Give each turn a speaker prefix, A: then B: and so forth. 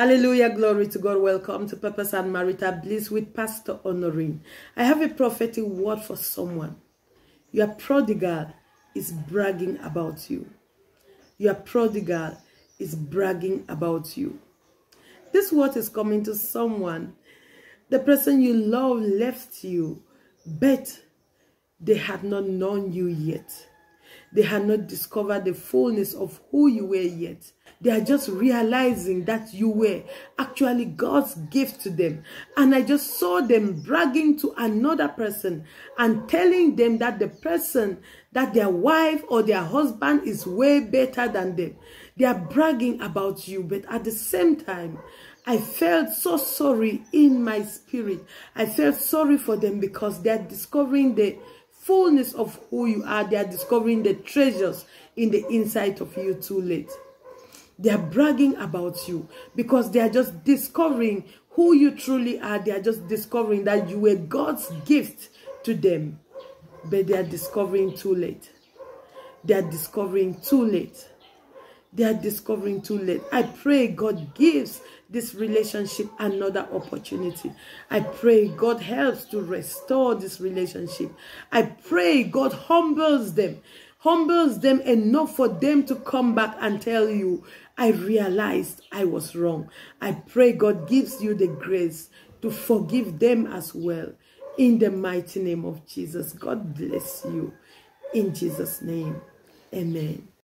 A: Hallelujah, glory to God. Welcome to Purpose and Marital Bliss with Pastor Honorine. I have a prophetic word for someone. Your prodigal is bragging about you. Your prodigal is bragging about you. This word is coming to someone. The person you love left you, but they had not known you yet. They had not discovered the fullness of who you were yet. They are just realizing that you were actually God's gift to them. And I just saw them bragging to another person and telling them that the person, that their wife or their husband is way better than them. They are bragging about you. But at the same time, I felt so sorry in my spirit. I felt sorry for them because they are discovering the fullness of who you are. They are discovering the treasures in the inside of you too late. They are bragging about you because they are just discovering who you truly are. They are just discovering that you were God's gift to them. But they are discovering too late. They are discovering too late. They are discovering too late. I pray God gives this relationship another opportunity. I pray God helps to restore this relationship. I pray God humbles them humbles them enough for them to come back and tell you, I realized I was wrong. I pray God gives you the grace to forgive them as well. In the mighty name of Jesus. God bless you. In Jesus' name. Amen.